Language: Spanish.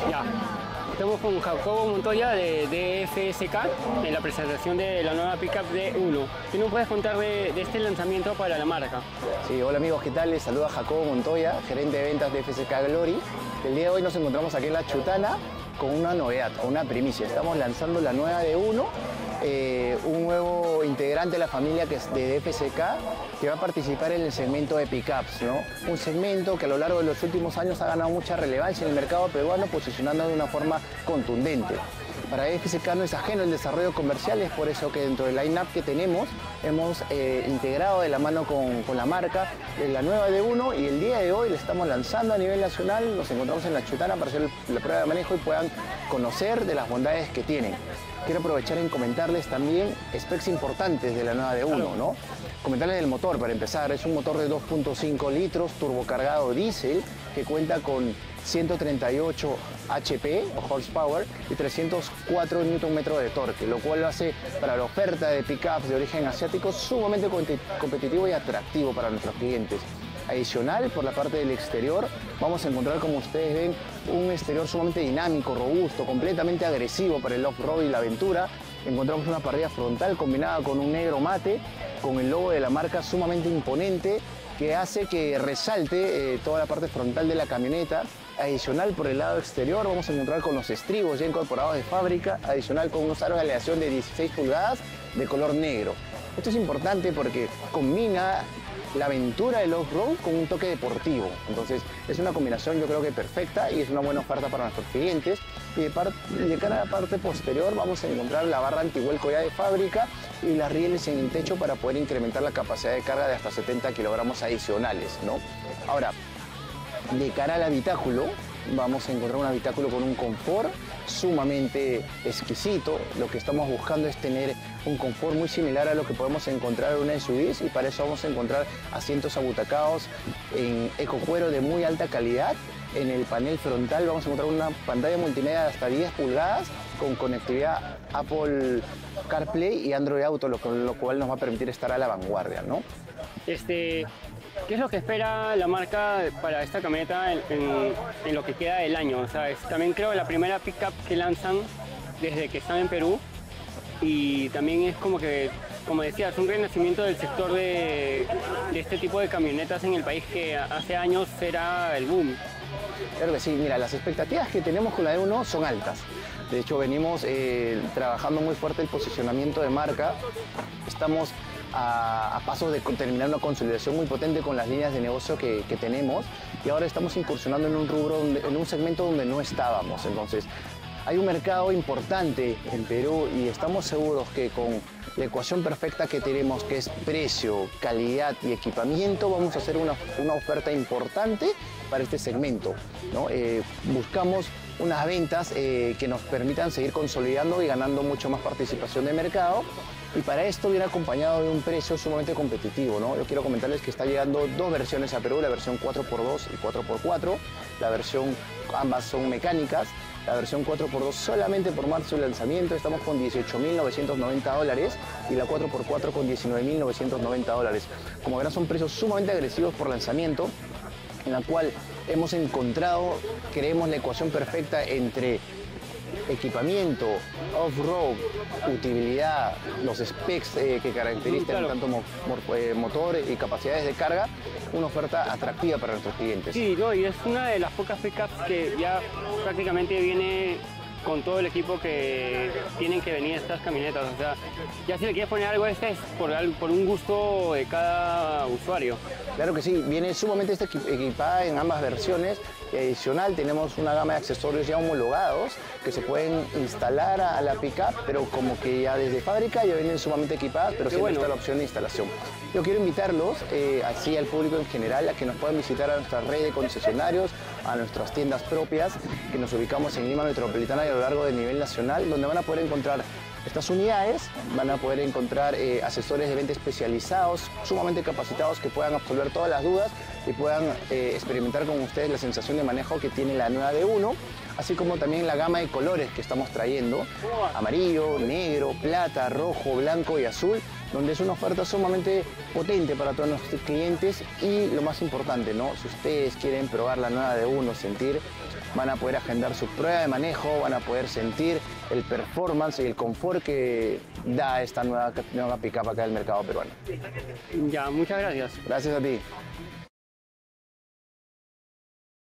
Yeah. Estamos con Jacobo Montoya de DFSK en la presentación de la nueva pickup D1. ¿Qué nos puedes contar de, este lanzamiento para la marca? Sí, hola amigos, ¿qué tal? Les saluda Jacobo Montoya, gerente de ventas de FSK Glory. El día de hoy nos encontramos aquí en La Chutana con una novedad, con una primicia. Estamos lanzando la nueva D1 eh, un nuevo integrante de la familia que es de FSK que va a participar en el segmento de pickups, ¿no? Un segmento que a lo largo de los últimos años ha ganado mucha relevancia en el mercado peruano, posicionando de una forma contundente. Para FSK no es ajeno el desarrollo comercial, es por eso que dentro del line-up que tenemos hemos eh, integrado de la mano con, la marca la nueva D1 y el día de hoy le estamos lanzando a nivel nacional, nos encontramos en la Chutana para hacer la prueba de manejo y puedan conocer de las bondades que tienen quiero aprovechar en comentarles también specs importantes de la nueva D1, ¿no? Comentarles del motor para empezar, es un motor de 2.5 litros turbocargado diésel que cuenta con 138 HP o horsepower y 304 Nm de torque, lo cual lo hace para la oferta de pickups de origen asiático sumamente competitivo y atractivo para nuestros clientes. Adicional, por la parte del exterior, vamos a encontrar, como ustedes ven, un exterior sumamente dinámico, robusto, completamente agresivo para el off-road y la aventura. Encontramos una parrilla frontal combinada con un negro mate, con el logo de la marca sumamente imponente, que hace que resalte eh, toda la parte frontal de la camioneta. Adicional por el lado exterior vamos a encontrar con los estribos ya incorporados de fábrica, adicional con unos aros de aleación de 16 pulgadas de color negro. Esto es importante porque combina la aventura del off-road con un toque deportivo. Entonces es una combinación yo creo que perfecta y es una buena oferta para nuestros clientes. Y de, de cara a la parte posterior vamos a encontrar la barra antihuelco ya de fábrica y las rieles en el techo para poder incrementar la capacidad de carga de hasta 70 kilogramos adicionales. ¿no? Ahora, de cara al habitáculo, vamos a encontrar un habitáculo con un confort sumamente exquisito. Lo que estamos buscando es tener un confort muy similar a lo que podemos encontrar en una SUV y para eso vamos a encontrar asientos abutacados en ecocuero de muy alta calidad. En el panel frontal vamos a encontrar una pantalla multimedia de hasta 10 pulgadas con conectividad Apple CarPlay y Android Auto, lo, cual nos va a permitir estar a la vanguardia. ¿no? Este, ¿Qué es lo que espera la marca para esta camioneta en, lo que queda del año? también creo la primera pickup que lanzan desde que están en Perú y también es como que, como decía, es un renacimiento del sector de, este tipo de camionetas en el país que hace años era el boom. Claro que sí, mira, las expectativas que tenemos con la E1 son altas. De hecho, venimos eh, trabajando muy fuerte el posicionamiento de marca. Estamos a, pasos de terminar una consolidación muy potente con las líneas de negocio que, tenemos y ahora estamos incursionando en un rubro, en un segmento donde no estábamos. Entonces, hay un mercado importante en Perú y estamos seguros que con la ecuación perfecta que tenemos, que es precio, calidad y equipamiento, vamos a hacer una, oferta importante para este segmento. Eh, buscamos unas ventas eh, que nos permitan seguir consolidando y ganando mucho más participación de mercado y para esto viene acompañado de un precio sumamente competitivo. ¿no? Yo quiero comentarles que está llegando dos versiones a Perú, la versión 4x2 y 4x4. La versión, ambas son mecánicas. La versión 4x2 solamente por marzo de lanzamiento estamos con 18.990 dólares y la 4x4 con 19.990 dólares. Como verán son precios sumamente agresivos por lanzamiento en la cual hemos encontrado, creemos, la ecuación perfecta entre equipamiento, off-road, utilidad, los specs eh, que caracterizan tanto eh, motor y capacidades de carga, una oferta atractiva para nuestros clientes. Sí, y es una de las pocas pickups que ya prácticamente viene con todo el equipo que tienen que venir estas camionetas. O sea, ya si le quieres poner algo este es por, por un gusto de cada usuario. Claro que sí, viene sumamente equipada en ambas versiones y adicional tenemos una gama de accesorios ya homologados que se pueden instalar a, la pickup, pero como que ya desde fábrica ya vienen sumamente equipadas, pero siempre está la opción de instalación. Yo quiero invitarlos, eh, así al público en general, a que nos puedan visitar a nuestra red de concesionarios, a nuestras tiendas propias, que nos ubicamos en Lima Metropolitana y a lo largo del nivel nacional, donde van a poder encontrar estas unidades van a poder encontrar eh, asesores de venta especializados, sumamente capacitados, que puedan absolver todas las dudas y puedan eh, experimentar con ustedes la sensación de manejo que tiene la nueva D1. así como también la gama de colores que estamos trayendo, amarillo, negro, plata, rojo, blanco y azul, donde es una oferta sumamente potente para todos nuestros clientes y lo más importante, ¿no? Si ustedes quieren probar la nueva de uno, sentir van a poder agendar su prueba de manejo, van a poder sentir el performance y el confort que da esta nueva, nueva acá del mercado peruano. Ya, muchas gracias. Gracias a ti.